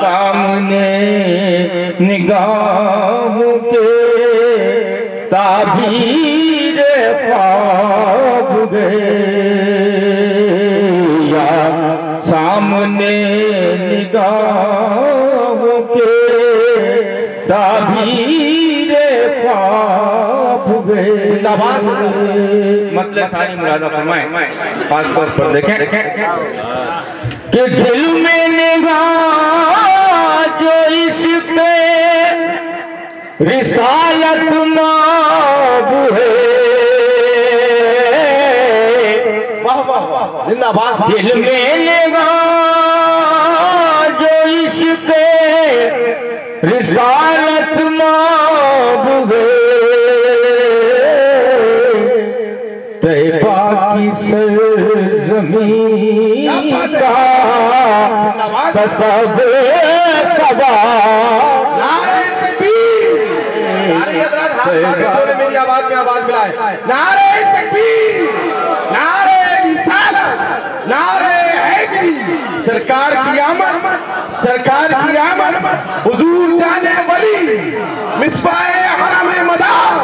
سامنے نگاہوں کے تعبیر خواب گئے یا سامنے نگاہوں کے تعبیر خواب گئے مطلب ساری مرادہ فرمائیں۔ پاس طور پر دیکھیں کہ دل میں نگاہ رسالت ماب ہے۔ واہ واہ واہ زندہ باد۔ دل میں نگاہ جو عشق رسالت ماب ہے۔ طیبہ کی سرزمین کا تصب سبا بولے میری آواز میں آواز ملائے نعرہ تکبیر نعرہ رسالت نعرہ حیدری سرکار کی آمد سرکار کی آمد۔ حضور جانے ولی مصباح حرم مدار۔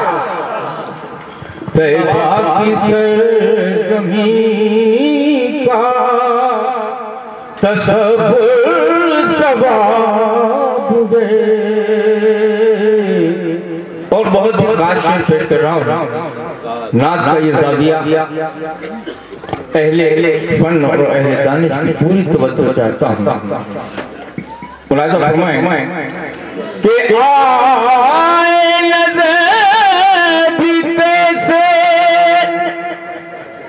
طیبہ کی سرزمین کا تصور سواب دے۔ اور بہت خاص شعر پیش کر رہا ہوں۔ نعت کا یہ زاویہ اہل فن اور اہل دانش کی پوری توجہ چاہتا ہوں۔ ملاحظہ فرمائیں کہ آئے نظر بیتے سے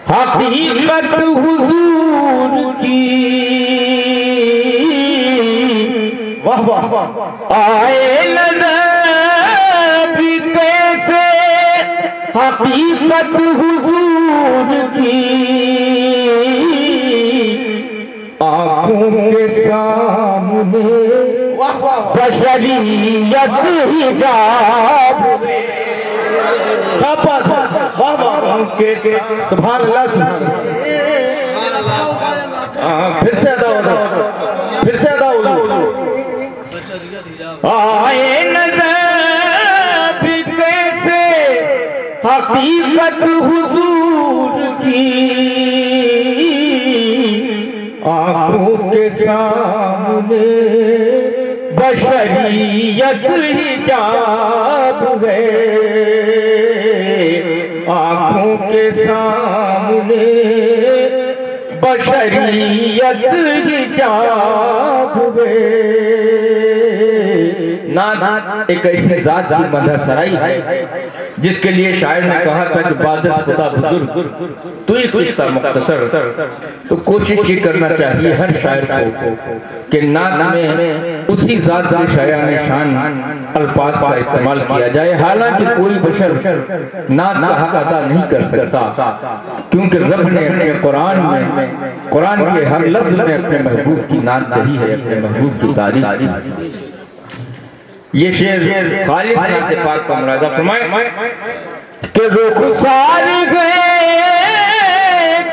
حقیقت حضور کی۔ واہ واہ، آئے نظر حقیقت حضور کی آنکھوں کے سامنے بشریت حجاب ہے۔ واہ واہ سبحان اللہ سبحان اللہ۔ پھر سے ادا ہو حقیقت حضور کی آنکھوں کے سامنے بشریت حجاب ہے آنکھوں کے سامنے بشریت حجاب ہے نعت ایک ایسی ذات کی مدہ سرائی ہے، جس کے لیے شاعر نے کہا تھا کہ بادش خدا بزرگ، تو ہی قصہ مختصر۔ تو کوشش یہ کرنا چاہیے ہر شاعر کو کہ نعت میں اسی ذات کے شاعران شان الفاظ کا استعمال کیا جائے۔ حالانکہ کوئی بشر نعت کا حق ادا نہیں کر سکتا، کیونکہ رب نے اپنے قرآن میں، قرآن کے ہر لفظ میں اپنے محبوب کی نعت کہی ہے، اپنے محبوب کی تعریف یہ شعر خالص نعت پاک کا مراجعہ فرمائے کہ رخ سار گئے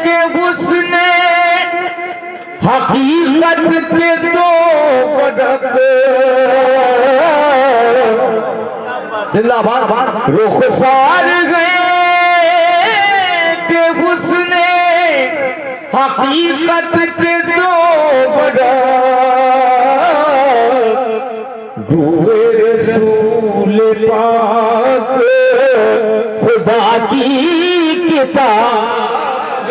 کہ اس نے حقیقت کے دو بدک زندہ باد رخ سار گئے کہ اس نے حقیقت کے دو بدک روئے رسول پاک، خدا کی کتاب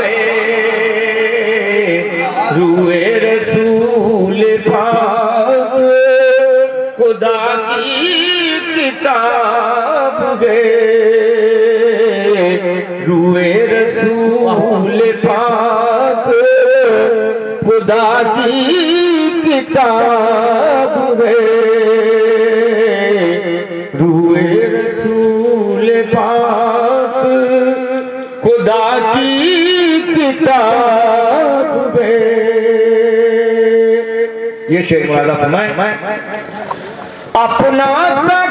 روئے رسول پاک، خدا کی کتاب گے روئے رسول پاک، خدا کی کتاب ہے کتاب ہے یہ شیخ مولانا فرمائے اپنا سا